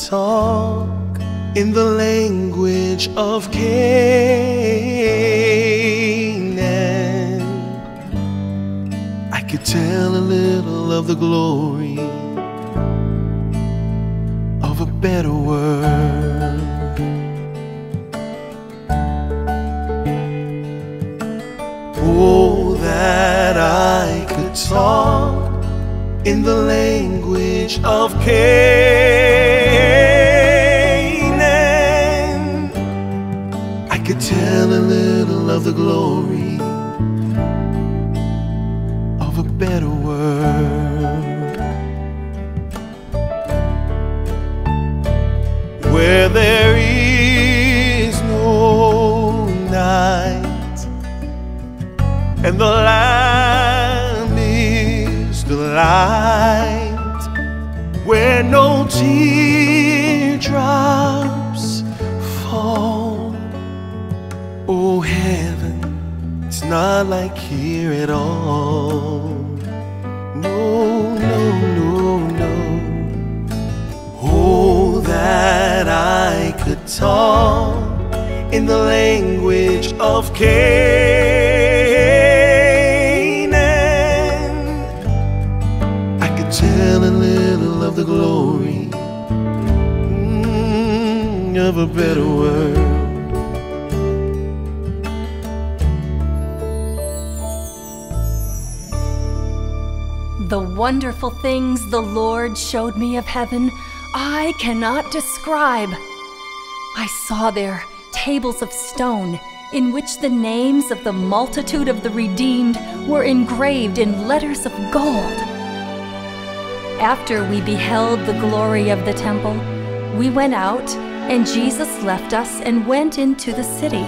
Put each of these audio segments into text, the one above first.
talk in the language of Canaan, I could tell a little of the glory of a better world. Oh, that I could talk in the language of Canaan. Tell a little of the glory of a better world. Where there is no night and the Lamb is the light where no teardrops it's not like here at all. No, no, no, no. Oh, that I could talk in the language of Canaan. I could tell a little of the glory mm, of a better world. The wonderful things the Lord showed me of heaven, I cannot describe. I saw there tables of stone in which the names of the multitude of the redeemed were engraved in letters of gold. After we beheld the glory of the temple, we went out, and Jesus left us and went into the city.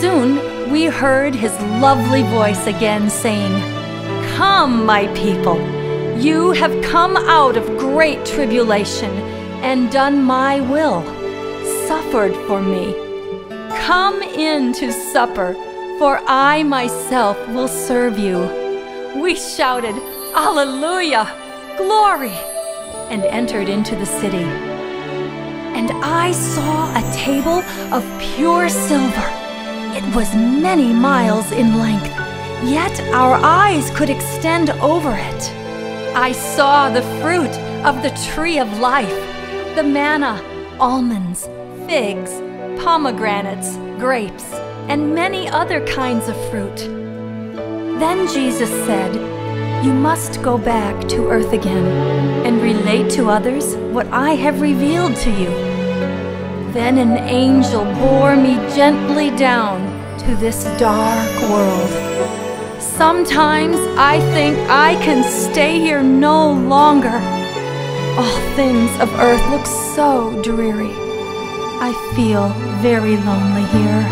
Soon we heard his lovely voice again saying, Come, my people, you have come out of great tribulation and done my will, suffered for me. Come in to supper, for I myself will serve you. We shouted, Alleluia! Glory! and entered into the city. And I saw a table of pure silver. It was many miles in length, yet our eyes could extend over it. I saw the fruit of the tree of life, the manna, almonds, figs, pomegranates, grapes, and many other kinds of fruit. Then Jesus said, You must go back to earth again and relate to others what I have revealed to you. Then an angel bore me gently down to this dark world. Sometimes I think I can stay here no longer. All things of earth look so dreary. I feel very lonely here,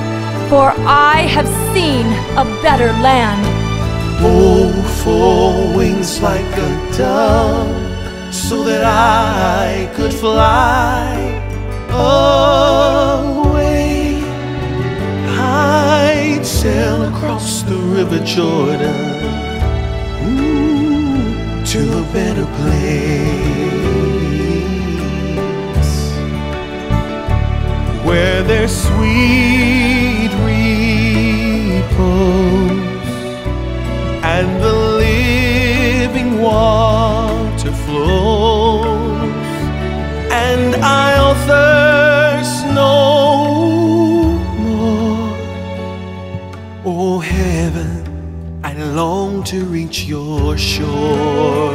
for I have seen a better land. Oh, for wings like a dove, so that I could fly away. I'd sail river Jordan. Mm, to a better place. Where there's sweet reach your shore.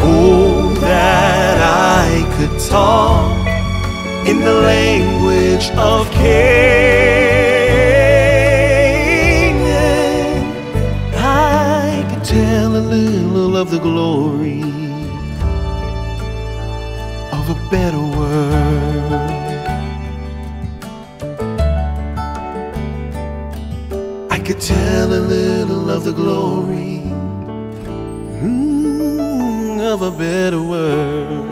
Oh, that I could talk in the language of Canaan. I could tell a little of the glory of a better world. Could tell a little of the glory mm, of a better world.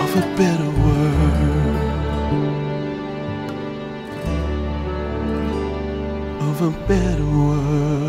Of a better world. Of of a better world.